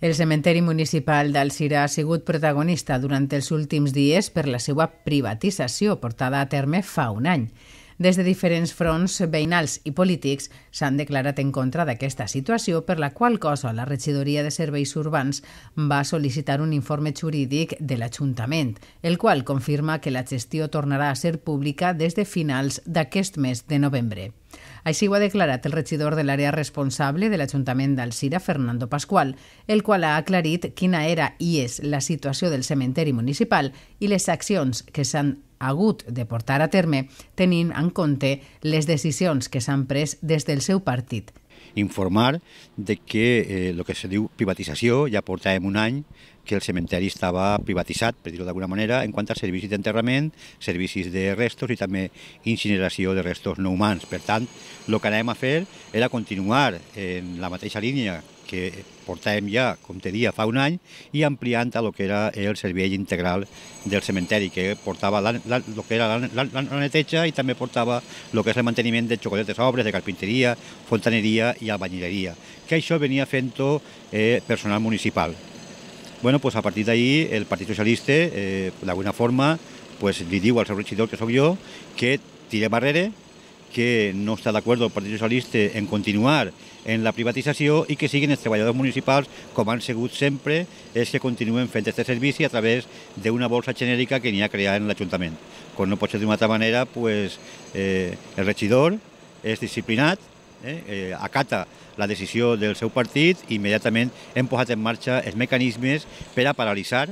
El cementeri municipal d'Alcira ha sigut protagonista durant els últims dies per la seva privatització portada a terme fa un any. Des de diferents fronts veïnals i polítics s'han declarat en contra d'aquesta situació, per la qual cosa la regidoria de serveis urbans va sol·licitar un informe jurídic de l'Ajuntament, el qual confirma que la gestió tornarà a ser pública des de finals d'aquest mes de novembre. Així ho ha declarat el regidor de l'àrea responsable de l'Ajuntament d'Alcira, Fernando Pascual, el qual ha aclarit quina era i és la situació del cementeri municipal i les accions que s'han hagut de portar a terme tenint en compte les decisions que s'han pres des del seu partit. Informar de que el eh, que se diu privatització ja portàvem un any que el cementeri estava privatitzat, per dir-ho d'alguna manera, en quant a servicis d'enterrament, servicis de restos i també incineració de restos no humans. Per tant, el que anàvem a fer era continuar en la mateixa línia que portàvem ja, com te dia, fa un any, i ampliant a lo que era el servei integral del cementeri, que portava la, la, lo que era la, la, la neteja i també portava el que és el manteniment de xocoletes obres, de carpinteria, fontaneria i albañileria, que això venia fent-ho eh, personal municipal. Bueno, pues a partir d'ahir el Partit Socialista, eh, d'alguna forma, pues, li diu al seu regidor, que sóc jo, que tire barrere, que no està d'acord el Partit Socialista en continuar en la privatització i que siguin els treballadors municipals, com han sigut sempre, és que continuen fent aquest servici a través d'una bolsa genèrica que n'hi ha creat en l'Ajuntament. Com no pot ser d'una altra manera, pues, eh, el regidor és disciplinat, eh, eh, acata la decisió del seu partit i immediatament hem posat en marxa els mecanismes per a paralitzar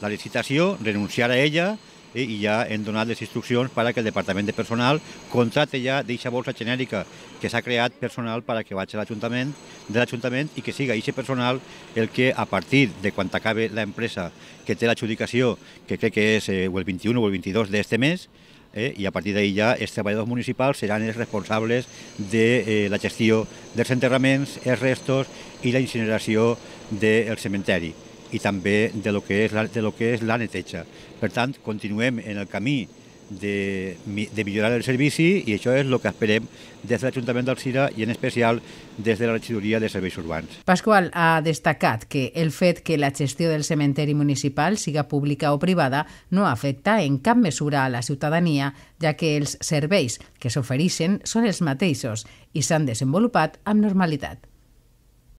la licitació, renunciar a ella i ja hem donat les instruccions perquè el Departament de Personal contrate ja d'eixa bolsa genèrica que s'ha creat personal per a que vagi a l'Ajuntament de l'Ajuntament i que siga aquest personal el que a partir de quan acabe l'empresa que té l'adjudicació, que crec que és eh, el 21 o el 22 d'este mes, eh, i a partir d'ahir ja els treballadors municipals seran els responsables de eh, la gestió dels enterraments, els restos i la incineració del cementeri i també de lo que és la, de lo que és la neteja. Per tant, continuem en el camí de, de millorar el servici i això és el que esperem des de l'Ajuntament d'Alcira i en especial des de la regidoria de serveis urbans. Pasqual ha destacat que el fet que la gestió del cementeri municipal siga pública o privada no afecta en cap mesura a la ciutadania, ja que els serveis que s'ofereixen són els mateixos i s'han desenvolupat amb normalitat.